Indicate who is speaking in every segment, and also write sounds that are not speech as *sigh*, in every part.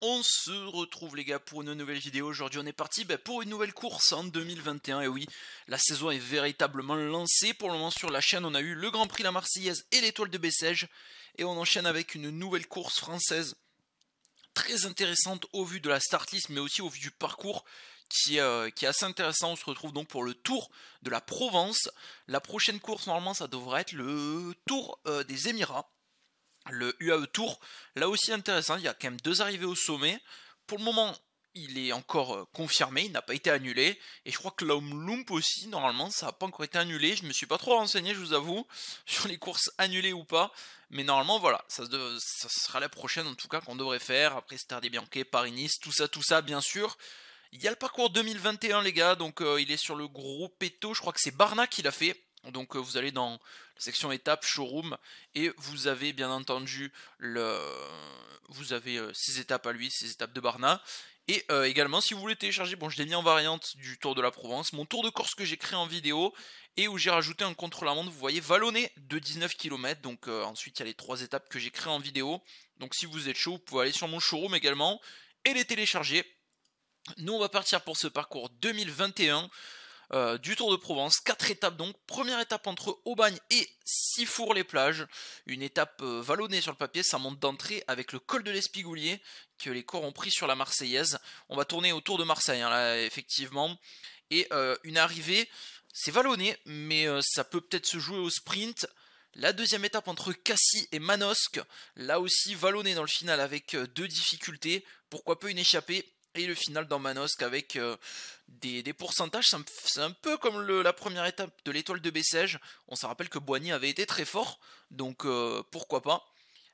Speaker 1: On se retrouve les gars pour une nouvelle vidéo. Aujourd'hui on est parti ben, pour une nouvelle course en 2021. Et oui, la saison est véritablement lancée. Pour le moment sur la chaîne on a eu le Grand Prix La Marseillaise et l'étoile de Bessèges. Et on enchaîne avec une nouvelle course française très intéressante au vu de la start list mais aussi au vu du parcours qui, euh, est assez intéressant. On se retrouve donc pour le Tour de la Provence. La prochaine course normalement ça devrait être le Tour euh, des Émirats. Le UAE Tour, là aussi intéressant, il y a quand même deux arrivées au sommet. Pour le moment, il est encore euh, confirmé, il n'a pas été annulé. Et je crois que l'Omloomp aussi, normalement, ça n'a pas encore été annulé. Je ne me suis pas trop renseigné, je vous avoue, *laughs* sur les courses annulées ou pas. Mais normalement, voilà, ça, sera la prochaine en tout cas qu'on devrait faire. Après Stade Bianche, Paris-Nice, tout ça, tout ça, bien sûr. Il y a le parcours 2021, les gars, donc euh, il est sur le gros péto. Je crois que c'est Barna qui l'a fait. Donc euh, vous allez dans la section étape showroom et vous avez bien entendu le vous avez euh, ces étapes à lui, ces étapes de Barna et euh, également si vous voulez télécharger bon je l'ai mis en variante du Tour de la Provence, mon tour de Corse que j'ai créé en vidéo et où j'ai rajouté un contre-la-montre, vous voyez vallonné de 19 km donc ensuite il y a les trois étapes que j'ai créées en vidéo. Donc si vous êtes chaud, vous pouvez aller sur mon showroom également et les télécharger. Nous on va partir pour ce parcours 2021 euh, du Tour de Provence. Quatre étapes donc. Première étape entre Aubagne et Sifour-les-Plages. Une étape euh, vallonnée sur le papier, ça monte d'entrée avec le col de l'Espigoulier que les corps ont pris sur la Marseillaise. On va tourner autour de Marseille, hein, là, effectivement. Et euh, une arrivée, c'est vallonné, mais ça peut peut-être se jouer au sprint. La deuxième étape entre Cassis et Manosque, là aussi vallonné dans le final avec deux difficultés. Pourquoi pas une échappée et le final dans Manosque avec euh, des, pourcentages, c'est un, peu comme la première étape de l'étoile de Bessèges. On se rappelle que Boigny avait été très fort, donc euh, pourquoi pas.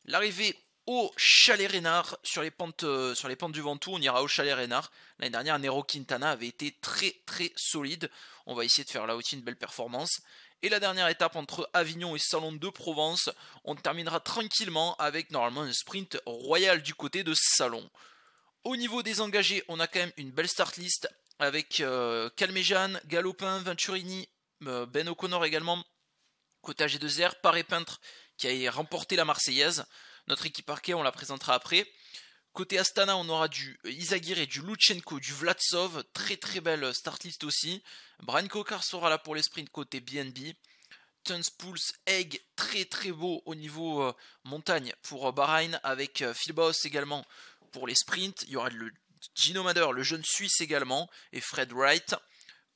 Speaker 1: L'arrivée au Chalet Reynard sur les pentes euh, sur les pentes du Ventoux, on ira au Chalet Reynard. L'année dernière, Nero Quintana avait été très très solide. On va essayer de faire là aussi une belle performance. Et la dernière étape entre Avignon et Salon de Provence, on terminera tranquillement avec normalement un sprint royal du côté de Salon. Au niveau des engagés, on a quand même une belle start list avec euh, Galopin, Venturini, euh, Ben O'Connor également. Côté AG2R, Paré Peintre qui a remporté la Marseillaise. Notre équipe parquet, on la présentera après. Côté Astana, on aura du Izagir du Lutsenko, du Vlatsov. Très très belle start list aussi. Brian Kokar sera là pour les sprints côté BNB. Tunspulse Egg, très très beau au niveau euh, montagne pour Bahreïn, avec Phil Boss également pour les sprints. Il y aura le Gino Mader, le jeune Suisse également, et Fred Wright.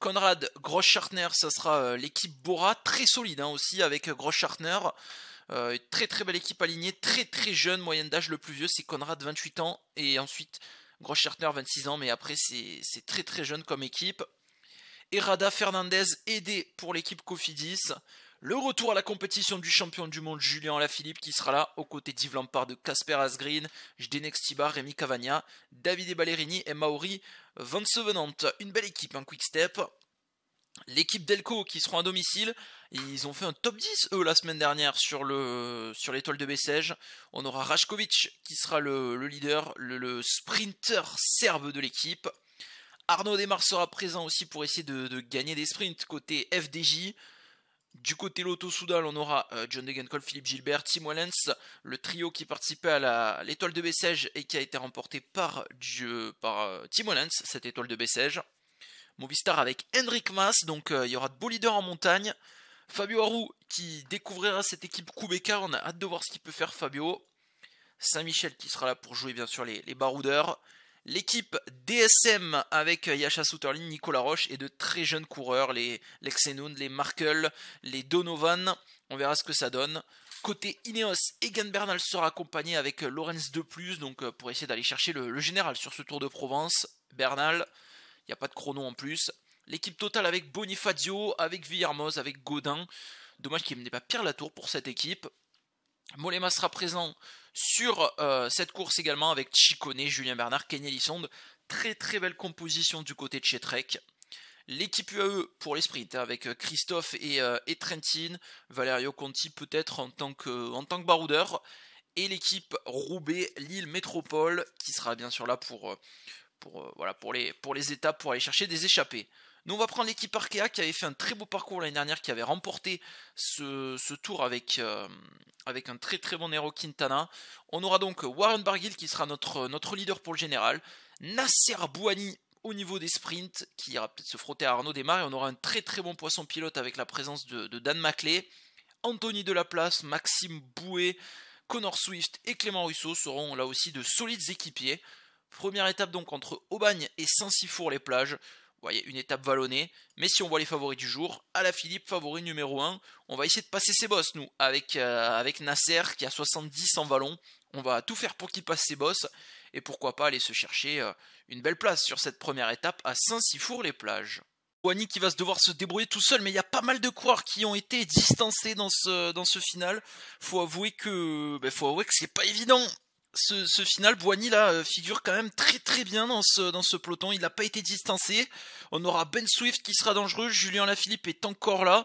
Speaker 1: Conrad Groschartner, ça sera euh, l'équipe Bora, très solide hein, aussi avec Groschartner. Euh, très très belle équipe alignée, très très jeune, moyenne d'âge le plus vieux, c'est Conrad 28 ans, et ensuite Groschartner 26 ans, mais après c'est très très jeune comme équipe. Errada Fernandez aidé pour l'équipe Cofidis. Le retour à la compétition du champion du monde Julien Alaphilippe qui sera là aux côtés d'Yves Lampard, de Casper Asgreen, Jdenek Stibar, Rémi Cavagna, Davide Ballerini et Maori Van Sevenant. Une belle équipe, un quick step. L'équipe Delco qui seront à domicile, ils ont fait un top 10 eux la semaine dernière sur le l'étoile de Bessèges. On aura Rajkovic qui sera le, leader, le, sprinter serbe de l'équipe. Arnaud Desmar sera présent aussi pour essayer de gagner des sprints côté FDJ. Du côté Lotto Soudal, on aura euh, John Degencol, Philippe Gilbert, Tim Wallens, le trio qui participait à l'étoile de Bessèges et qui a été remporté par, euh, Tim Wallens, cette étoile de Bessèges. Movistar avec Henrik Mas, donc euh, il y aura de beaux leaders en montagne. Fabio Harou qui découvrira cette équipe Kubeka, on a hâte de voir ce qu'il peut faire Fabio. Saint-Michel qui sera là pour jouer bien sûr les, les baroudeurs. L'équipe DSM avec Yasha Souterlin, Nicolas Roche et de très jeunes coureurs, les Lexenoun, les Markel, les Donovan. On verra ce que ça donne. Côté Ineos, Egan Bernal sera accompagné avec Lorenz de plus, donc euh, pour essayer d'aller chercher le, général sur ce Tour de Provence. Bernal, il n'y a pas de chrono en plus. L'équipe totale avec Bonifacio, avec Villarmoz, avec Godin. Dommage qu'il n'ait pas Pierre Latour pour cette équipe. Molema sera présent sur euh, cette course également avec Chicone, Julien Bernard, Kenny Lissonde. Très très belle composition du côté de chez Trek. L'équipe UAE pour les sprints avec euh, Christophe et, euh, et Trentin, Valerio Conti peut-être en tant que, baroudeur, et l'équipe Roubaix Lille Métropole qui sera bien sûr là pour, pour les étapes pour aller chercher des échappées. Nous, on va prendre l'équipe Arkea qui avait fait un très beau parcours l'année dernière, qui avait remporté ce, tour avec, euh, avec un très très bon Nero Quintana. On aura donc Warren Barguil qui sera notre, leader pour le général. Nasser Bouani au niveau des sprints, qui ira peut-être se frotter à Arnaud Desmar. Et on aura un très très bon poisson pilote avec la présence de, Dan Maclay. Anthony Delaplace, Maxime Bouet, Connor Swift et Clément Russo seront là aussi de solides équipiers. Première étape donc entre Aubagne et Saint-Sifour-les-Plages. Vous voyez, une étape vallonnée. Mais si on voit les favoris du jour, à la Philippe, favori numéro 1. On va essayer de passer ses bosses, nous, avec, euh, Nasser qui a 70 en vallon. On va tout faire pour qu'il passe ses bosses. Et pourquoi pas aller se chercher euh, une belle place sur cette première étape à Saint-Sifour-les-Plages. Wani qui va se devoir se débrouiller tout seul, mais il y a pas mal de coureurs qui ont été distancés dans ce, dans ce final. Faut avouer que, ben, faut avouer que c'est pas évident ce, final, Boigny là euh, figure quand même très très bien dans ce, dans ce peloton. Il n'a pas été distancé. On aura Ben Swift qui sera dangereux. Julien Lafilippe est encore là.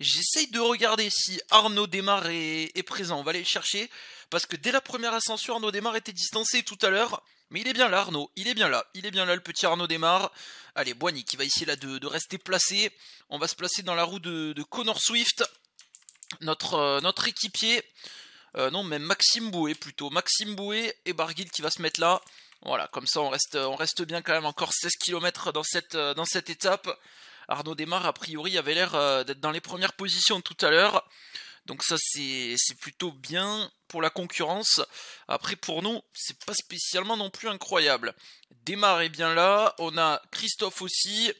Speaker 1: J'essaye de regarder si Arnaud Desmar est, présent. On va aller le chercher. Parce que dès la première ascension, Arnaud Desmar était distancé tout à l'heure. Mais il est bien là, Arnaud. Il est bien là. Il est bien là, le petit Arnaud Desmar. Allez, Boigny qui va essayer là de, rester placé. On va se placer dans la roue de, Connor Swift. Notre, euh, notre équipier. Euh, non, même Maxime Bouet plutôt. Maxime Bouet et Barguil qui va se mettre là. Voilà, comme ça on reste, bien quand même encore 16 km dans cette, euh, dans cette étape. Arnaud Desmar, a priori, avait l'air euh, d'être dans les premières positions tout à l'heure. Donc ça c'est plutôt bien pour la concurrence. Après pour nous, c'est pas spécialement non plus incroyable. Desmar est bien là, on a Christophe aussi.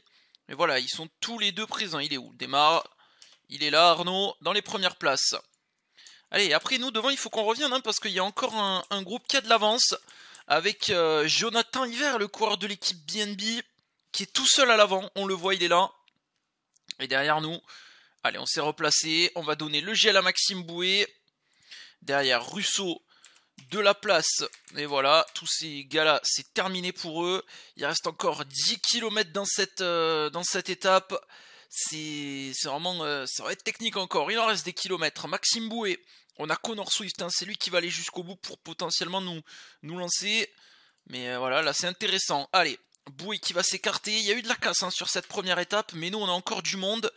Speaker 1: Et voilà, ils sont tous les deux présents. Il est où? Desmar Il est là, Arnaud, dans les premières places. Allez, après nous, devant, il faut qu'on revienne, hein, parce qu'il y a encore un, groupe qui a de l'avance, avec euh, Jonathan Hiver, le coureur de l'équipe BNB, qui est tout seul à l'avant, on le voit, il est là. Et derrière nous, allez, on s'est replacé, on va donner le gel à Maxime Bouet. Derrière Russo, de la place. Et voilà, tous ces gars-là, c'est terminé pour eux. Il reste encore 10 km dans cette, euh, dans cette étape. C'est vraiment, euh, ça va être technique encore. Il en reste des kilomètres. Maxime Bouet, on a Connor Swift, hein, c'est lui qui va aller jusqu'au bout pour potentiellement nous, nous lancer. Mais euh, voilà, là c'est intéressant. Allez, Boué qui va s'écarter. Il y a eu de la casse hein, sur cette première étape, mais nous on a encore du monde.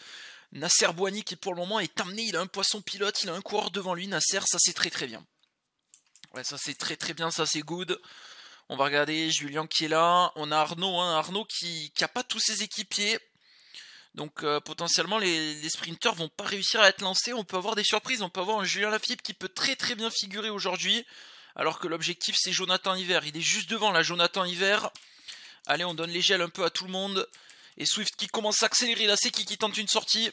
Speaker 1: Nasser Boigny qui pour le moment est amené, il a un poisson pilote, il a un coureur devant lui. Nasser, ça c'est très très bien. Ouais, ça c'est très très bien, ça c'est good. On va regarder Julien qui est là. On a Arnaud, hein, Arnaud qui n'a pas tous ses équipiers. Donc euh, potentiellement les, les, sprinters vont pas réussir à être lancés. On peut avoir des surprises. On peut avoir un Julien Lafilippe qui peut très très bien figurer aujourd'hui. Alors que l'objectif c'est Jonathan Hiver. Il est juste devant là, Jonathan Hiver. Allez, on donne les gels un peu à tout le monde. Et Swift qui commence à accélérer. Là, c'est qui qui tente une sortie?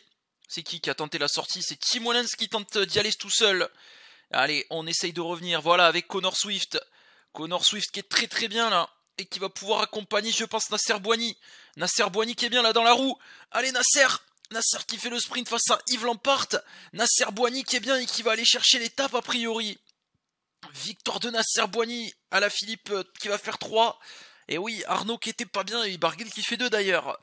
Speaker 1: C'est qui qui a tenté la sortie? C'est Tim Wallens qui tente d'y aller tout seul. Allez, on essaye de revenir. Voilà, avec Connor Swift. Connor Swift qui est très très bien là et qui va pouvoir accompagner, je pense, Nasser Boigny. Nasser Boigny qui est bien là dans la roue. Allez Nasser Nasser qui fait le sprint face à Yves Lampart. Nasser Boigny qui est bien et qui va aller chercher l'étape a priori. Victoire de Nasser Boigny à la Philippe euh, qui va faire 3. Et oui, Arnaud qui était pas bien et Barguil qui fait 2 d'ailleurs.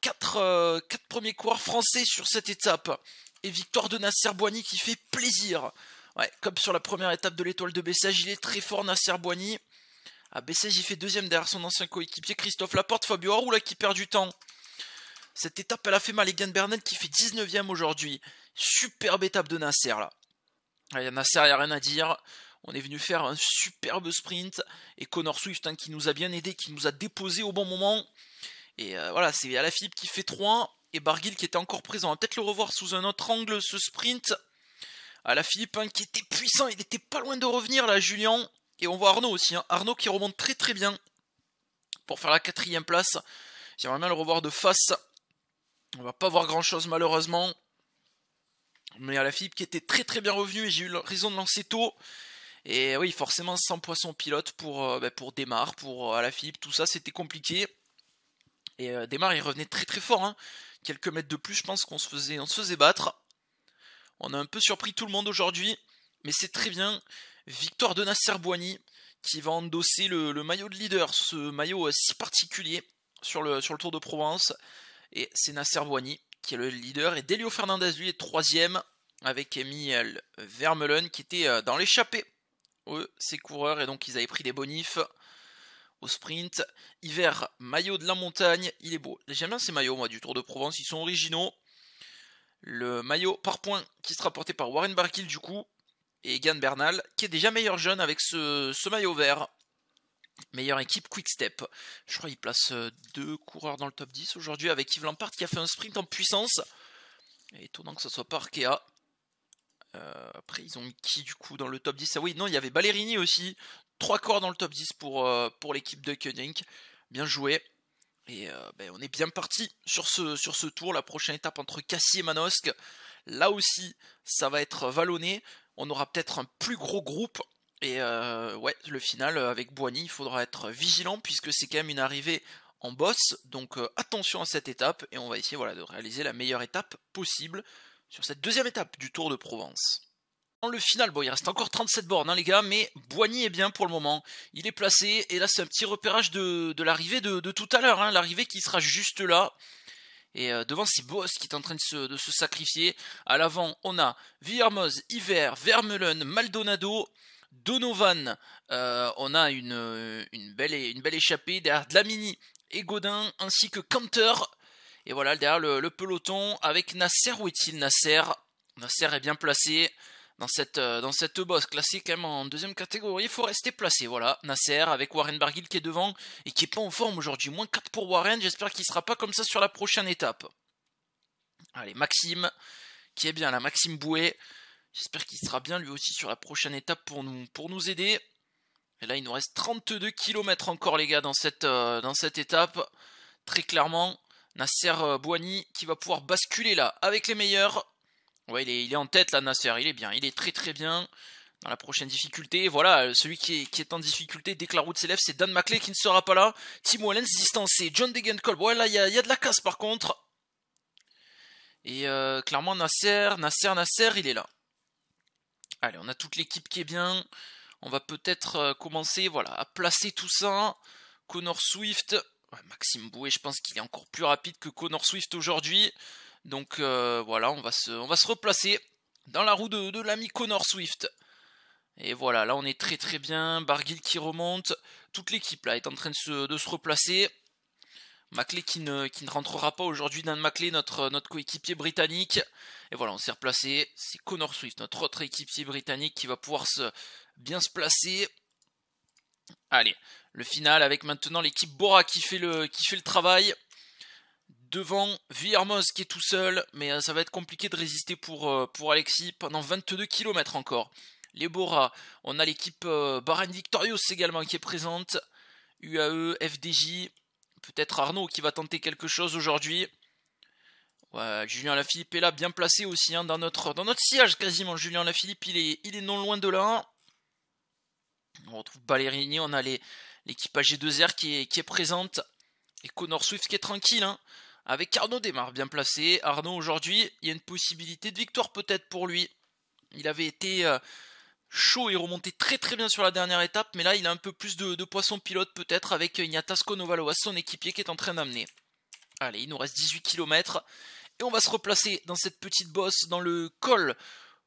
Speaker 1: 4, euh, premiers coureurs français sur cette étape. Et victoire de Nasser Boigny qui fait plaisir. Ouais, comme sur la première étape de l'étoile de Bessage, il est très fort Nasser Boigny. Ah, BCJ fait deuxième derrière son ancien coéquipier Christophe Laporte, Fabio Aroula qui perd du temps. Cette étape, elle a fait mal. Egan Bernal qui fait 19ème aujourd'hui. Superbe étape de Nasser là. a Nasser, il n'y a rien à dire. On est venu faire un superbe sprint. Et Connor Swift hein, qui nous a bien aidé, qui nous a déposé au bon moment. Et euh, voilà, c'est Alaphilippe qui fait 3. Et Barguil qui était encore présent. On va peut-être le revoir sous un autre angle ce sprint. Alaphilippe hein, qui était puissant, il était pas loin de revenir là, Julien. Et on voit Arnaud aussi. Hein. Arnaud qui remonte très très bien pour faire la quatrième place. J'aimerais bien le revoir de face. On va pas voir grand chose malheureusement. Mais à la Philippe qui était très très bien revenu et j'ai eu raison de lancer tôt. Et oui, forcément sans poisson pilote pour, euh, ben, pour Démarre, pour euh, tout ça c'était compliqué. Et euh, Démarre il revenait très très fort. Hein. Quelques mètres de plus, je pense qu'on se faisait, on se faisait battre. On a un peu surpris tout le monde aujourd'hui, mais c'est très bien. Victoire de Nasser Boigny qui va endosser le, maillot de leader, ce maillot euh, si particulier sur le, Tour de Provence. Et c'est Nasser Boigny qui est le leader. Et Delio Fernandez, lui, est troisième avec Emile Vermeulen qui était euh, dans l'échappée. Eux, ces coureurs, et donc ils avaient pris des bonifs. au sprint. Hiver, maillot de la montagne, il est beau. J'aime bien ces maillots, moi, du Tour de Provence, ils sont originaux. Le maillot par points qui sera porté par Warren Barkill, du coup, et Egan Bernal, qui est déjà meilleur jeune avec ce, ce maillot vert. Meilleure équipe Quick Step. Je crois qu'il place euh, deux coureurs dans le top 10 aujourd'hui avec Yves Lampard qui a fait un sprint en puissance. étonnant que ce soit pas Arkea. Euh, après, ils ont mis qui du coup dans le top 10 Ah oui, non, il y avait Ballerini aussi. Trois corps dans le top 10 pour, euh, pour l'équipe de Koenig. Bien joué. Et ben, on est bien parti sur ce, sur ce tour. La prochaine étape entre Cassis et Manosque. Là aussi, ça va être vallonné. On aura peut-être un plus gros groupe et euh, ouais, le final euh, avec Boigny, il faudra être vigilant puisque c'est quand même une arrivée en boss. Donc euh, attention à cette étape et on va essayer de réaliser la meilleure étape possible sur cette deuxième étape du Tour de Provence. Dans le final, bon, il reste encore 37 bornes, hein, les gars, mais Boigny est bien pour le moment. Il est placé, et là, c'est un petit repérage de, l'arrivée de, tout à l'heure, hein, l'arrivée qui sera juste là. Et devant, c'est Boss qui est en train de se, sacrifier. À l'avant, on a Villermoz, Hiver, Vermeulen, Maldonado. Donovan, euh, on a une, une, belle, échappée derrière Dlamini et Godin, ainsi que Canter. Et voilà, derrière le, peloton, avec Nasser, où est-il Nasser? Nasser est bien placé dans cette, euh, dans cette bosse, classé quand même en deuxième catégorie. Il faut rester placé, voilà. Nasser avec Warren Barguil qui est devant et qui est pas en forme aujourd'hui. Moins 4 pour Warren, j'espère qu'il sera pas comme ça sur la prochaine étape. Allez, Maxime, qui est bien là, Maxime Bouet. J'espère qu'il sera bien lui aussi sur la prochaine étape pour nous, pour nous aider. Et là, il nous reste 32 km encore, les gars, dans cette, euh, dans cette étape. Très clairement, Nasser euh, Boigny qui va pouvoir basculer là avec les meilleurs. Ouais, il est, en tête là, Nasser. Il est bien. Il est très très bien dans la prochaine difficulté. Voilà, celui qui est, en difficulté dès que la route s'élève, c'est Dan Maclay qui ne sera pas là. Tim Wallens distancé. John Degenkolb. Ouais, là, il y a, de la casse par contre. Et euh, clairement, Nasser, Nasser, Nasser, il est là. Allez, on a toute l'équipe qui est bien. On va peut-être euh, commencer voilà, à placer tout ça. Connor Swift. Maxime Bouet, je pense qu'il est encore plus rapide que Connor Swift aujourd'hui. Donc euh, voilà, on va, se, replacer dans la roue de, l'ami Connor Swift. Et voilà, là on est très très bien. Barguil qui remonte. Toute l'équipe là est en train de se, replacer. Maclay qui ne, qui ne rentrera pas aujourd'hui. Dan Maclay, notre, notre coéquipier britannique. Et voilà, on s'est replacé. C'est Connor Swift, notre autre équipier britannique, qui va pouvoir bien se placer. Allez, le final avec maintenant l'équipe Bora qui fait le travail. Devant Villermoz qui est tout seul, mais euh, ça va être compliqué de résister pour, euh, pour Alexis pendant 22 km encore. Les Bora, on a l'équipe euh, Bahrain Victorious également qui est présente. UAE, FDJ, peut-être Arnaud qui va tenter quelque chose aujourd'hui. Ouais, Julien Lafilippe est là, bien placé aussi, hein, dans, notre, dans notre sillage quasiment. Julien Lafilippe, il est, il est non loin de là. On retrouve Ballerini, on a l'équipe AG2R qui est, qui est présente. Et Connor Swift qui est tranquille, hein, avec Arnaud Desmar bien placé. Arnaud aujourd'hui, il y a une possibilité de victoire peut-être pour lui. Il avait été euh, chaud et remonté très très bien sur la dernière étape, mais là il a un peu plus de, poisson pilote peut-être avec Ignatas Konovaloa, son équipier qui est en train d'amener. Allez, il nous reste 18 km. Et on va se replacer dans cette petite bosse, dans le col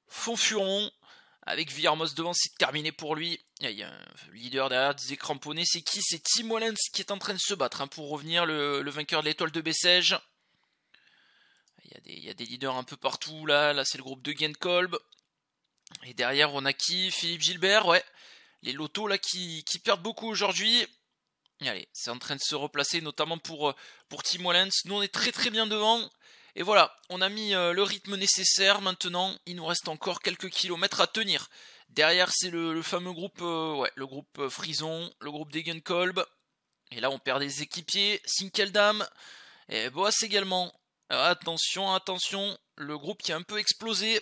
Speaker 1: Fonfuron. Avec Villarmos devant, c'est terminé pour lui. Il y a un leader derrière, disait cramponné. C'est qui? C'est Tim Wallens qui est en train de se battre hein, pour revenir, le, vainqueur de l'étoile de Bessèges. Il y, a des, leaders un peu partout là. Là, c'est le groupe de Genkolb. Et derrière, on a qui? Philippe Gilbert, ouais. Les lotos là qui, qui perdent beaucoup aujourd'hui. Allez, c'est en train de se replacer, notamment pour, euh, pour Tim Wallens. Nous, on est très très bien devant. Et voilà, on a mis euh, le rythme nécessaire. Maintenant, il nous reste encore quelques kilomètres à tenir. Derrière, c'est le, fameux groupe, euh, ouais, le groupe Frison, le groupe Degenkolb. Et là, on perd des équipiers. Sinkeldam et Boas également. attention, attention, le groupe qui a un peu explosé.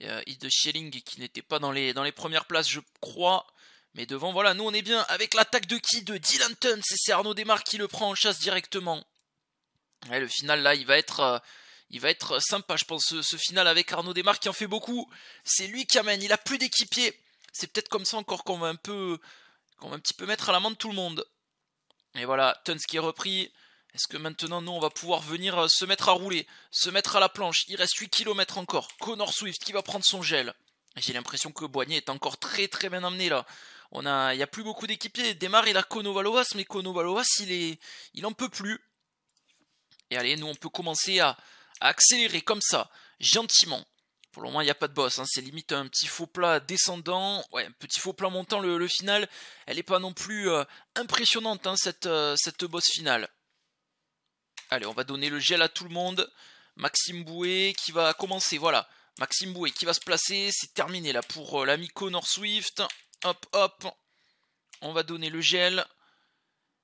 Speaker 1: De Schelling qui n'était pas dans les, dans les premières places, je crois. Mais devant, voilà, nous on est bien avec l'attaque de qui? De Dylan Tuns, c'est Arnaud Desmar qui le prend en chasse directement. Le final là, il va être, euh, il va être sympa, je pense, ce, final avec Arnaud Desmar qui en fait beaucoup. C'est lui qui amène, il a plus d'équipiers. C'est peut-être comme ça encore qu'on va un peu, qu'on va un petit peu mettre à l'amende tout le monde. Et voilà, Tuns qui est repris. Est-ce que maintenant, nous, on va pouvoir venir euh, se mettre à rouler, se mettre à la planche? Il reste 8 km encore. Connor Swift qui va prendre son gel. J'ai l'impression que Boigny est encore très très bien amené là. On a, il y a plus beaucoup d'équipiers. Démarre, il a Konovalovas, mais Konovalovas, il est, il en peut plus. Et allez, nous, on peut commencer à, accélérer comme ça, gentiment. Pour le moment, il n'y a pas de boss. Hein. C'est limite un petit faux plat descendant. Ouais, un petit faux plat montant. Le, final, elle n'est pas non plus euh, impressionnante, hein, cette, euh, cette boss finale. Allez, on va donner le gel à tout le monde. Maxime Bouet qui va commencer. Voilà. Maxime Bouet qui va se placer. C'est terminé là pour euh, l'ami Swift. Hop, hop. On va donner le gel.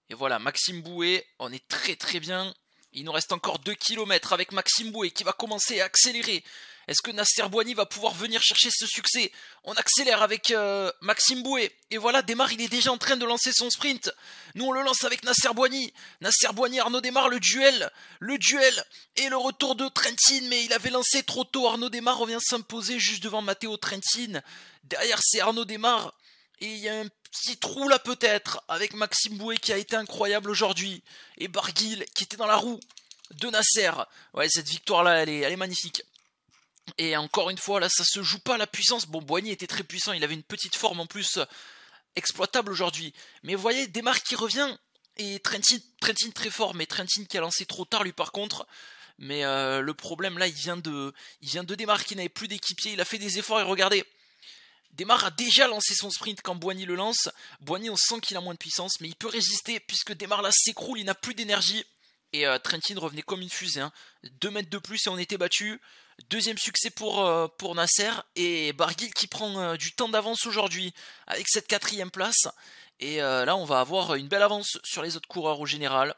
Speaker 1: Et voilà, Maxime Bouet. On est très très bien. Il nous reste encore 2 km avec Maxime Bouet qui va commencer à accélérer. Est-ce que Nasser Boigny va pouvoir venir chercher ce succès? On accélère avec euh, Maxime Bouet. Et voilà, Démarre, il est déjà en train de lancer son sprint. Nous, on le lance avec Nasser Boigny. Nasser Boigny, Arnaud Démarre, le duel. Le duel. Et le retour de Trentin. Mais il avait lancé trop tôt. Arnaud Démarre revient s'imposer juste devant Matteo Trentin. Derrière, c'est Arnaud Démarre. Et il y a un petit trou là peut-être, avec Maxime Bouet qui a été incroyable aujourd'hui, et Barguil qui était dans la roue de Nasser. Ouais, cette victoire-là, elle est, elle est magnifique. Et encore une fois, là, ça se joue pas la puissance. Bon, Boigny était très puissant, il avait une petite forme en plus exploitable aujourd'hui. Mais vous voyez, Desmarques qui revient, et Trentin, Trentin très fort, mais Trentin qui a lancé trop tard lui par contre. Mais euh, le problème là, il vient de, il vient de qui n'avait plus d'équipier, il a fait des efforts et regardez, Desmar a déjà lancé son sprint quand Boigny le lance. Boigny, on sent qu'il a moins de puissance, mais il peut résister puisque Desmar là s'écroule, il n'a plus d'énergie. Et euh, Trentin revenait comme une fusée. Hein. 2 mètres de plus et on était battu. Deuxième succès pour, euh, Nasser. Et Barguil qui prend euh, du temps d'avance aujourd'hui avec cette quatrième place. Et là, on va avoir une belle avance sur les autres coureurs au général.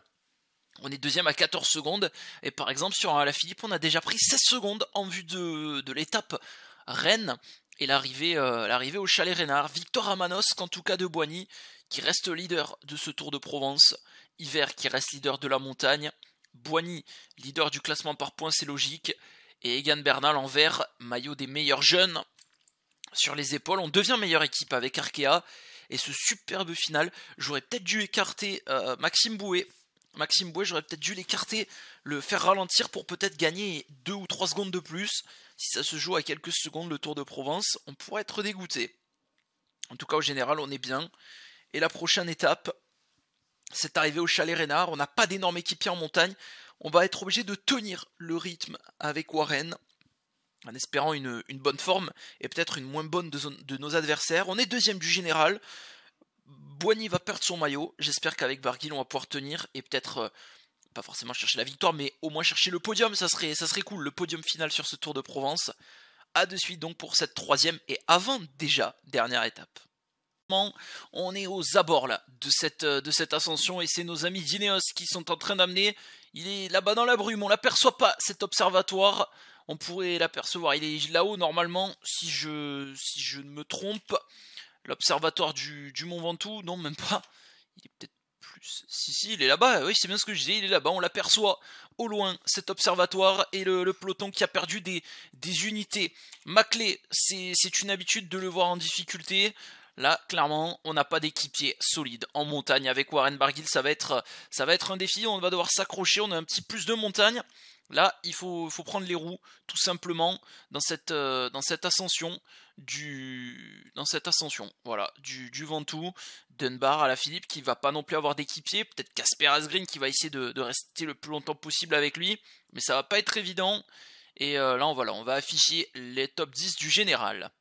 Speaker 1: On est deuxième à 14 secondes. Et par exemple, sur la Philippe, on a déjà pris 16 secondes en vue de, de l'étape Rennes et l'arrivée, euh, l'arrivée au chalet Reynard. Victor Amanos, en tout cas de Boigny, qui reste leader de ce Tour de Provence. Hiver qui reste leader de la montagne. Boigny, leader du classement par points, c'est logique. Et Egan Bernal en vert, maillot des meilleurs jeunes. Sur les épaules, on devient meilleure équipe avec Arkea. Et ce superbe final, j'aurais peut-être dû écarter euh, Maxime Bouet. Maxime Bouet, j'aurais peut-être dû l'écarter, le faire ralentir pour peut-être gagner 2 ou 3 secondes de plus si ça se joue à quelques secondes le Tour de Provence, on pourrait être dégoûté. En tout cas, au général, on est bien. Et la prochaine étape, c'est arrivé au chalet Reynard. On n'a pas d'énorme équipier en montagne. On va être obligé de tenir le rythme avec Warren en espérant une, bonne forme et peut-être une moins bonne de, nos adversaires. On est deuxième du général. Boigny va perdre son maillot. J'espère qu'avec Barguil, on va pouvoir tenir et peut-être euh, pas forcément chercher la victoire, mais au moins chercher le podium, ça serait, ça serait cool, le podium final sur ce Tour de Provence. A de suite donc pour cette troisième et avant déjà dernière étape. On est aux abords là de cette, de cette ascension et c'est nos amis d'Ineos qui sont en train d'amener. Il est là-bas dans la brume, on l'aperçoit pas cet observatoire. On pourrait l'apercevoir, il est là-haut normalement si je, si je ne me trompe. L'observatoire du, du Mont Ventoux, non même pas. Il est peut-être si, si, il est là-bas, oui, c'est bien ce que je disais, il est là-bas, on l'aperçoit au loin, cet observatoire, et le, peloton qui a perdu des, des unités. Maclé, c'est une habitude de le voir en difficulté. Là, clairement, on n'a pas d'équipier solide en montagne. Avec Warren Barguil, ça va être, ça va être un défi. On va devoir s'accrocher. On a un petit plus de montagne. Là, il faut, prendre les roues, tout simplement, dans cette, euh, dans cette ascension du, dans cette ascension, voilà, du, du Ventoux, Dunbar à la Philippe, qui va pas non plus avoir d'équipier, peut-être Casper Asgreen qui va essayer de, rester le plus longtemps possible avec lui, mais ça va pas être évident. Et euh, là, on, va afficher les top 10 du général.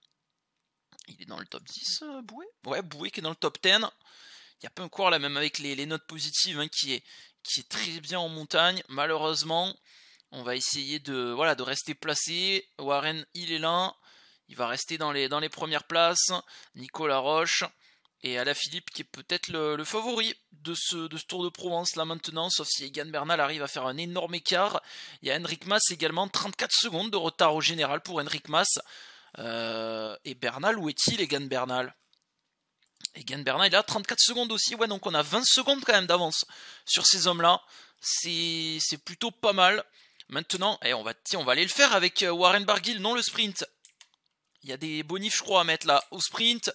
Speaker 1: Il est dans le top 10, euh, Boué Ouais, Boué qui est dans le top 10. Il y a pas encore là, même avec les, notes positives, hein, qui, est, qui est très bien en montagne. Malheureusement, on va essayer de, voilà, de rester placé. Warren, il est là. Il va rester dans les, premières places. Nicolas Roche. Et Ala Philippe qui est peut-être le, favori de ce, de ce Tour de Provence là maintenant, sauf si Egan Bernal arrive à faire un énorme écart. Il y a Henrik Mas également, 34 secondes de retard au général pour Henrik Mas. Euh, et Bernal, où est-il Egan Bernal? Egan Bernal, il a 34 secondes aussi, ouais, donc on a 20 secondes quand même d'avance sur ces hommes-là. C'est plutôt pas mal. Maintenant, eh, on, va, aller le faire avec euh, Warren Barguil, non le sprint. Il y a des bonifs, je crois, à mettre là au sprint.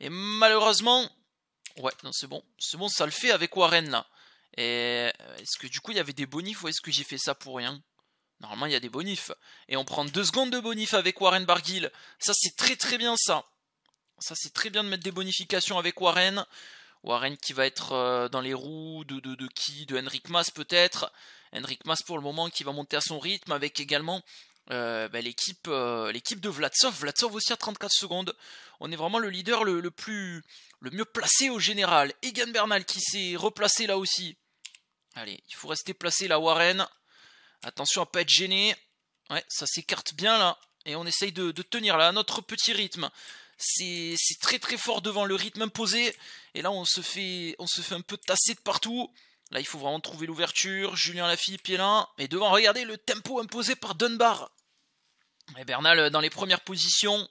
Speaker 1: Et malheureusement, ouais, non, c'est bon. C'est bon, ça le fait avec Warren là. Et euh, est-ce que du coup il y avait des bonifs ou est-ce que j'ai fait ça pour rien? Normalement, il y a des bonifs. Et on prend deux secondes de bonif avec Warren Barguil. Ça, c'est très très bien ça. Ça, c'est très bien de mettre des bonifications avec Warren. Warren qui va être euh, dans les roues de, de, de qui? De Henrik Mas peut-être. Henrik Mas pour le moment qui va monter à son rythme avec également euh, bah, l'équipe euh, l'équipe de Vlatsov. Vlatsov aussi à 34 secondes. On est vraiment le leader le, plus le mieux placé au général. Egan Bernal qui s'est replacé là aussi. Allez, il faut rester placé là Warren. Attention à pas être gêné. Ouais, ça s'écarte bien là. Et on essaye de, de tenir là notre petit rythme c'est très très fort devant le rythme imposé. Et là, on se fait, on se fait un peu tasser de partout. Là, il faut vraiment trouver l'ouverture. Julien Lafilippe est là. Et devant, regardez le tempo imposé par Dunbar. Et Bernal, dans les premières positions,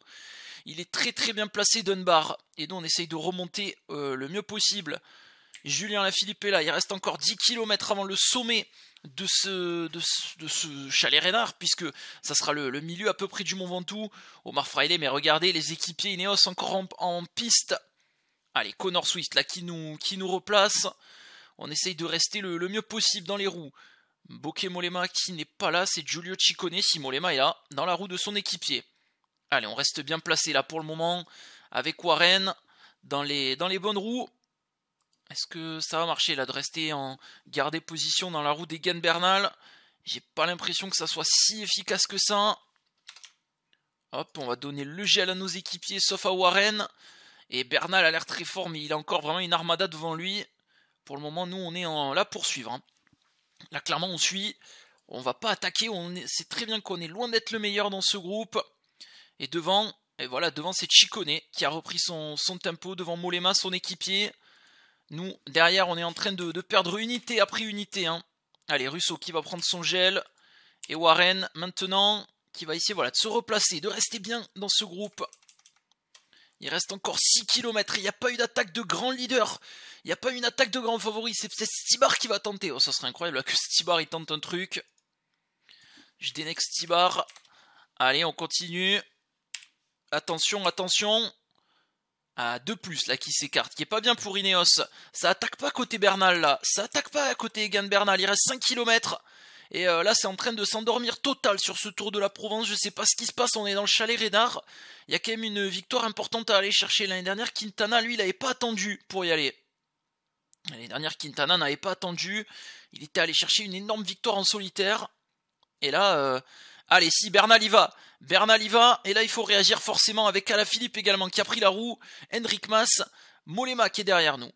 Speaker 1: il est très très bien placé, Dunbar. Et nous, on essaye de remonter euh, le mieux possible. Julien Lafilippe est là. Il reste encore 10 km avant le sommet de ce, chalet Reynard, puisque ça sera le, milieu à peu près du Mont Ventoux. Omar Fraile, mais regardez les équipiers Ineos encore en, piste. Allez, Connor Swift là qui nous, qui nous replace. On essaye de rester le, mieux possible dans les roues. Bokeh Molema qui n'est pas là, c'est Giulio Ciccone si Molema est là, dans la roue de son équipier. Allez, on reste bien placé là pour le moment, avec Warren dans les, bonnes roues. Est-ce que ça va marcher là de rester en garder position dans la roue d'Egan Bernal? J'ai pas l'impression que ça soit si efficace que ça. Hop, on va donner le gel à nos équipiers sauf à Warren. Et Bernal a l'air très fort, mais il a encore vraiment une armada devant lui. Pour le moment, nous, on est en... là pour suivre. Hein. Là, clairement, on suit. On va pas attaquer. On C'est très bien qu'on est loin d'être le meilleur dans ce groupe. Et devant, voilà, devant c'est Chicone qui a repris son, son tempo. Devant Molema, son équipier. Nous, derrière, on est en train de, perdre unité après unité. Hein. Allez, Russo qui va prendre son gel. Et Warren, maintenant, qui va essayer voilà, de se replacer, de rester bien dans ce groupe. Il reste encore 6 km. Il n'y a pas eu d'attaque de grand leader. N'y a pas une attaque de grand favori. C'est Stibar qui va tenter. Oh, ça serait incroyable que Stibar il tente un truc. Je dénexe Stibar. Allez, on continue. Attention, attention à 2 plus là qui s'écarte, qui est pas bien pour Ineos. Ça attaque pas côté Bernal là, ça attaque pas à côté Egan Bernal, il reste 5 km. Et euh, là c'est en train de s'endormir total sur ce tour de la Provence, je sais pas ce qui se passe, on est dans le chalet Rénard. Il y a quand même une victoire importante à aller chercher l'année dernière. Quintana lui il avait pas attendu pour y aller. L'année dernière Quintana n'avait pas attendu, il était allé chercher une énorme victoire en solitaire. Et là, euh, Allez, si Bernal y va, Bernal y va, et là il faut réagir forcément avec Alaphilippe également qui a pris la roue, Hendrik Mas, Molema qui est derrière nous.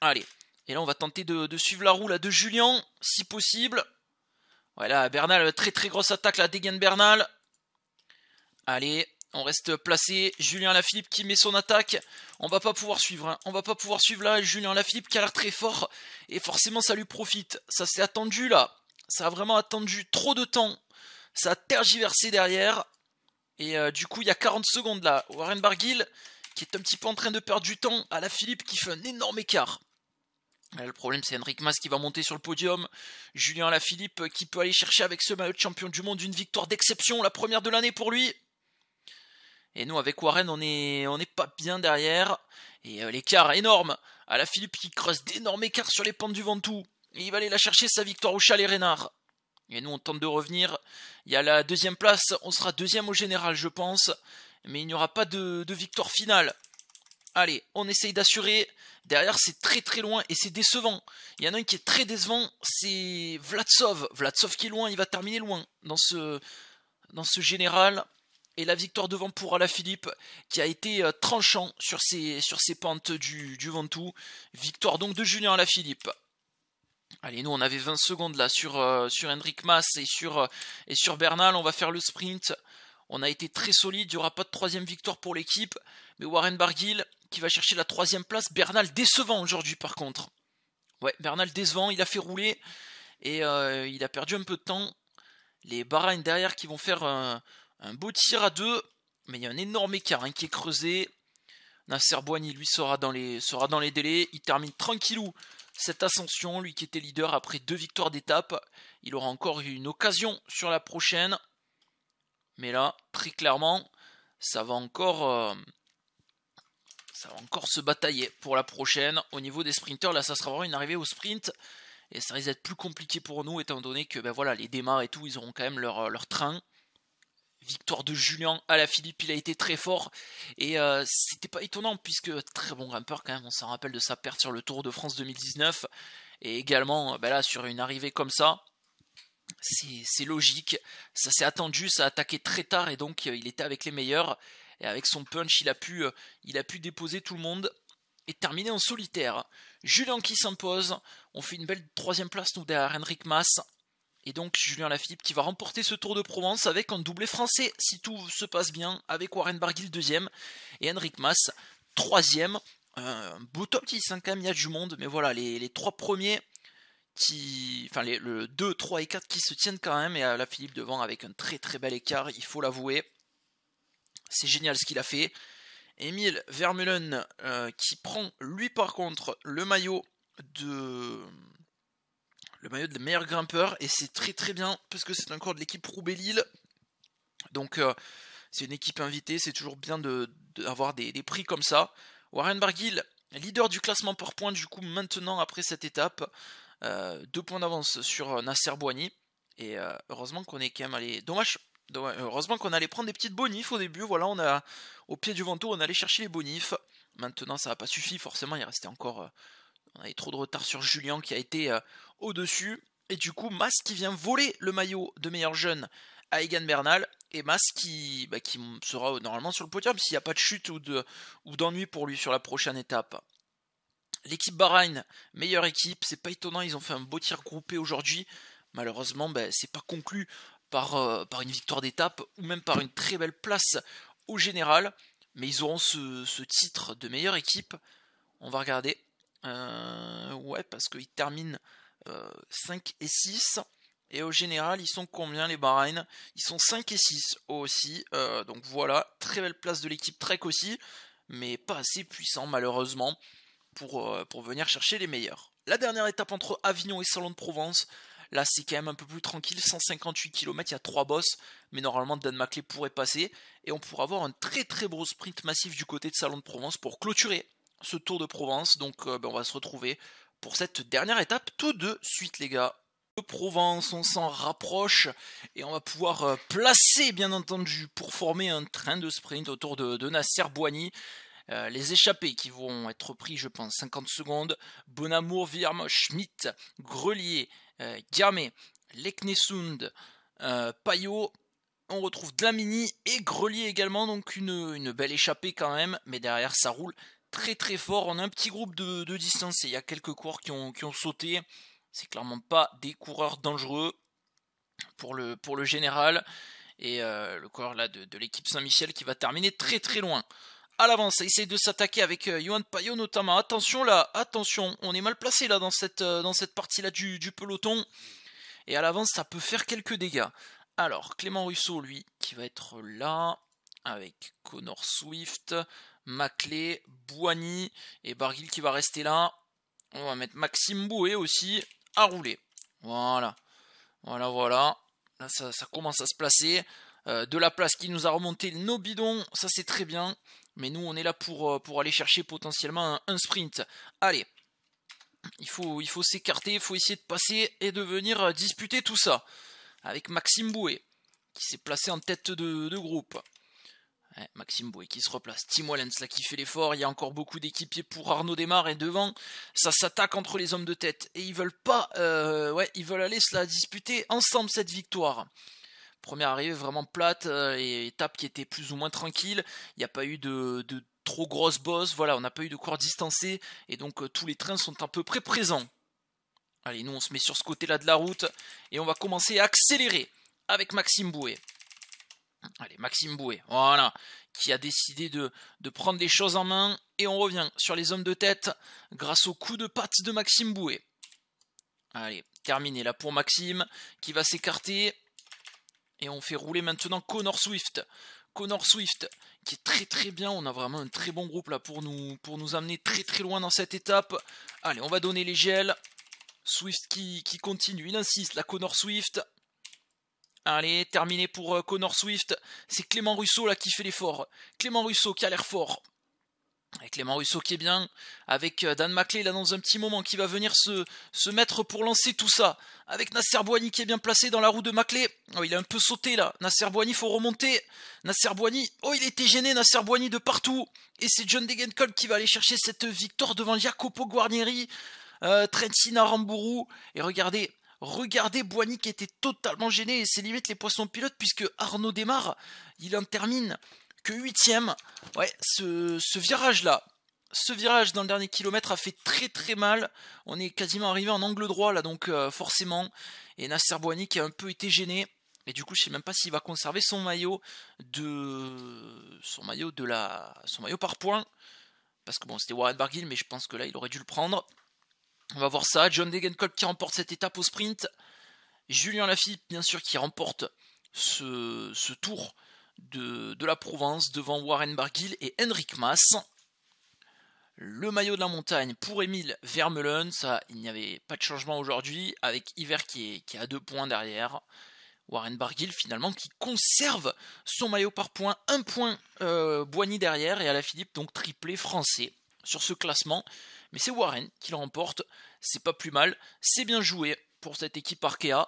Speaker 1: Allez, et là on va tenter de, suivre la roue là de Julien, si possible. Voilà, Bernal, très très grosse attaque là, dégaine Bernal. Allez, on reste placé. Julien Lafilippe qui met son attaque. On va pas pouvoir suivre. Hein. On va pas pouvoir suivre là. Julien Lafilippe qui a l'air très fort. Et forcément, ça lui profite. Ça s'est attendu là ça a vraiment attendu trop de temps. Ça a tergiversé derrière. Et euh, du coup, il y a 40 secondes là. Warren Barguil qui est un petit peu en train de perdre du temps à la Philippe qui fait un énorme écart. le problème, c'est Henrik Mas qui va monter sur le podium. Julien Lafilippe euh, qui peut aller chercher avec ce maillot de champion du monde une victoire d'exception, la première de l'année pour lui. Et nous, avec Warren, on est, on n'est pas bien derrière. Et euh, l'écart énorme. À la Philippe qui creuse d'énormes écarts sur les pentes du Ventoux il va aller la chercher sa victoire au Chalet Reynard. Et nous on tente de revenir. Il y a la deuxième place, on sera deuxième au général je pense. Mais il n'y aura pas de, victoire finale. Allez, on essaye d'assurer. Derrière, c'est très très loin et c'est décevant. Il y en a un qui est très décevant, c'est Vlatsov. Vlatsov qui est loin, il va terminer loin dans ce, dans ce général. Et la victoire devant pour Alaphilippe, qui a été euh, tranchant sur ces pentes du, du Ventoux. Victoire donc de Julien Alaphilippe. Allez, nous on avait 20 secondes là sur, euh, sur Hendrik Mas et sur, euh, et sur Bernal. On va faire le sprint. On a été très solide. Il n'y aura pas de troisième victoire pour l'équipe. Mais Warren Barguil qui va chercher la troisième place. Bernal décevant aujourd'hui par contre. Ouais, Bernal décevant. Il a fait rouler et il a perdu un peu de temps. Les Bahreïn derrière qui vont faire un, beau tir à deux. Mais il y a un énorme écart hein, qui est creusé. Nasser Boigny lui sera dans les, délais. Il termine tranquillou cette ascension, lui qui était leader après deux victoires d'étape. Il aura encore une occasion sur la prochaine. Mais là, très clairement, ça va encore, euh, ça va encore se batailler pour la prochaine. Au niveau des sprinters, là, ça sera vraiment une arrivée au sprint. Et ça risque d'être plus compliqué pour nous, étant donné que ben voilà, les démarres et tout, ils auront quand même leur, leur train. Victoire de Julien à la Philippe, il a été très fort. Et euh, c'était pas étonnant puisque très bon grimpeur quand même, on s'en rappelle de sa perte sur le Tour de France 2019 et également bah là sur une arrivée comme ça, c'est logique, ça s'est attendu, ça a attaqué très tard et donc il était avec les meilleurs. Et avec son punch il a pu, déposer tout le monde et terminer en solitaire. Julien qui s'impose, on fait une belle troisième place nous derrière Henrik Mas et donc Julien Lafilippe qui va remporter ce Tour de Provence avec un doublé français si tout se passe bien, avec Warren Barguil deuxième et Henrik Mas troisième. Un beau top 10 hein, quand même, y a du monde, mais voilà, les, trois premiers qui. Enfin les, le 2, 3 et 4 qui se tiennent quand même, et à la Philippe devant avec un très très bel écart, il faut l'avouer. C'est génial ce qu'il a fait. Emile Vermeulen euh, qui prend lui par contre le maillot de le maillot de meilleur grimpeur et c'est très très bien parce que c'est encore de l'équipe Roubaix-Lille. Donc euh, c'est une équipe invitée, c'est toujours bien d'avoir de, des, prix comme ça. Warren Barguil, leader du classement par points du coup maintenant après cette étape, euh, deux points d'avance sur Nasser Boigny et euh, heureusement qu'on est quand même allé. Dommage, heureusement qu'on allait prendre des petites bonifs au début. Voilà, on a au pied du vento, on allait chercher les bonifs. Maintenant, ça n'a pas suffi. Forcément, il restait encore on avait trop de retard sur Julien qui a été euh, au-dessus. Et du coup, Mas qui vient voler le maillot de meilleur jeune à Egan Bernal. Et Mas qui, bah, sera normalement sur le podium s'il n'y a pas de chute ou, d'ennui pour lui sur la prochaine étape. L'équipe Bahreïn, meilleure équipe, c'est pas étonnant, ils ont fait un beau tir groupé aujourd'hui. Malheureusement, bah, c'est pas conclu par, euh, une victoire d'étape ou même par une très belle place au général. Mais ils auront ce titre de meilleure équipe. On va regarder. Euh, ouais, parce qu'ils terminent 5 euh, et 6. Et au général, ils sont combien les Bahreïn? Ils sont 5 et 6 aussi. Euh, donc voilà, très belle place de l'équipe Trek aussi, mais pas assez puissant malheureusement pour, venir chercher les meilleurs. La dernière étape entre Avignon et Salon de Provence, là c'est quand même un peu plus tranquille, 158 km, il y a 3 bosses, mais normalement Dan Maclay pourrait passer, et on pourra avoir un très très beau sprint massif du côté de Salon de Provence pour clôturer ce Tour de Provence. Donc euh, ben, on va se retrouver pour cette dernière étape tout de suite les gars. De Provence, on s'en rapproche et on va pouvoir euh, placer bien entendu pour former un train de sprint autour de, Nasser Boigny. Euh, les échappés qui vont être pris, je pense, 50 secondes. Bonamour, Virme, Schmidt, Grelier, euh, Gamay, Leknesund, Payot. On retrouve Dlamini et Grelier également, donc une, une, belle échappée quand même, mais derrière ça roule très très fort. On a un petit groupe de, distance et il y a quelques coureurs qui ont, sauté. C'est clairement pas des coureurs dangereux pour le, pour le général. Et euh, le coureur là de, l'équipe Saint-Michel qui va terminer très très loin. À l'avance, ça essaye de s'attaquer avec euh, Johan Payot notamment. Attention là, attention, on est mal placé là dans cette, euh, cette partie là du, du peloton. Et à l'avance, ça peut faire quelques dégâts. Alors, Clément Russo, lui, qui va être là, avec Connor Swift, Maclé, Boigny et Barguil qui va rester là. On va mettre Maxime Bouet aussi à rouler. Voilà. Voilà, voilà. Là, ça, commence à se placer. Euh, de la place qui nous a remonté nos bidons, ça c'est très bien. Mais nous, on est là pour, euh, aller chercher potentiellement un, sprint. Allez. Il faut, s'écarter, il faut essayer de passer et de venir euh, disputer tout ça. Avec Maxime Bouet, qui s'est placé en tête de groupe. Maxime Boué qui se replace. Tim Wallens là qui fait l'effort. Il y a encore beaucoup d'équipiers pour Arnaud Desmar et devant, ça s'attaque entre les hommes de tête. Et ils veulent pas, euh, ouais, ils veulent aller se la disputer ensemble cette victoire. Première arrivée vraiment plate euh, et étape qui était plus ou moins tranquille. Il n'y a pas eu de, trop grosses bosses. Voilà, on n'a pas eu de cours distancés et donc euh, tous les trains sont à peu près présents. Allez, nous on se met sur ce côté-là de la route et on va commencer à accélérer avec Maxime Boué. Allez, Maxime Bouet, voilà, qui a décidé de, prendre les choses en main. Et on revient sur les hommes de tête grâce au coup de patte de Maxime Bouet. Allez, terminé là pour Maxime, qui va s'écarter. Et on fait rouler maintenant Connor Swift. Connor Swift, qui est très très bien. On a vraiment un très bon groupe là pour nous, pour nous amener très très loin dans cette étape. Allez, on va donner les gels. Swift qui, qui continue, il insiste, la Connor Swift. Allez, terminé pour euh, Connor Swift. C'est Clément Russo là qui fait l'effort. Clément Russo qui a l'air fort. avec Clément Russo qui est bien, avec euh, Dan Maclay là dans un petit moment qui va venir se, se mettre pour lancer tout ça, avec Nasser Boigny qui est bien placé dans la roue de Maclay. Oh, il a un peu sauté là. Nasser Boigny, faut remonter. Nasser Boigny, oh il était gêné, Nasser Boigny de partout. Et c'est John Degenkolb qui va aller chercher cette victoire devant Jacopo Guarnieri, euh, Trentina Rambourou. Et regardez, regardez Boigny qui était totalement gêné. Et c'est limite les poissons pilotes puisque Arnaud démarre. Il en termine que huitième. Ouais, ce, virage-là, ce virage dans le dernier kilomètre a fait très très mal. On est quasiment arrivé en angle droit là, donc euh, forcément. Et Nasser Boigny qui a un peu été gêné. Et du coup, je sais même pas s'il va conserver son maillot de son maillot de la son maillot par point. Parce que bon, c'était Warren Barguil, mais je pense que là, il aurait dû le prendre. On va voir ça. John Degenkolb qui remporte cette étape au sprint. Julien Lafitte, bien sûr, qui remporte ce, tour de, la Provence devant Warren Barguil et Henrik Mas. Le maillot de la montagne pour Emile Vermeulen, ça, il n'y avait pas de changement aujourd'hui, avec Hiver qui est, a deux points derrière. Warren Barguil finalement qui conserve son maillot par point, un point euh, Boigny derrière et à la Philippe donc triplé français sur ce classement. Mais c'est Warren qui le remporte, c'est pas plus mal, c'est bien joué pour cette équipe Arkea.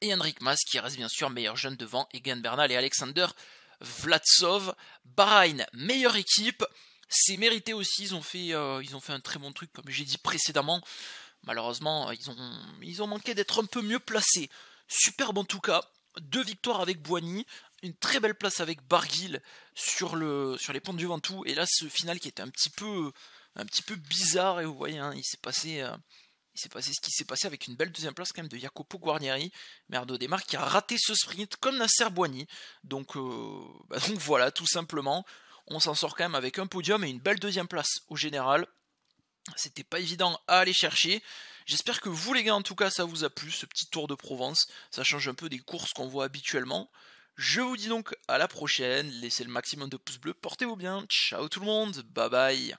Speaker 1: Et Henrik Mas qui reste bien sûr meilleur jeune devant Egan Bernal et Alexander Vlatsov. Bahreïn, meilleure équipe, c'est mérité aussi, ils ont, fait, euh, un très bon truc comme j'ai dit précédemment. Malheureusement, ils ont, manqué d'être un peu mieux placés. Superbe en tout cas, deux victoires avec Boigny, une très belle place avec Barguil sur, le, sur les ponts du Ventoux, et là ce final qui était un petit peu, un petit peu bizarre, et vous voyez, hein, il s'est passé... Euh, il s'est passé ce qui s'est passé avec une belle deuxième place quand même de Jacopo Guarnieri, Merdo Demar qui a raté ce sprint comme Nasser Boigny. Donc, euh, bah donc voilà, tout simplement, on s'en sort quand même avec un podium et une belle deuxième place au général. C'était pas évident à aller chercher. J'espère que vous les gars en tout cas ça vous a plu ce petit tour de Provence. Ça change un peu des courses qu'on voit habituellement. Je vous dis donc à la prochaine. Laissez le maximum de pouces bleus. Portez-vous bien. Ciao tout le monde. Bye bye.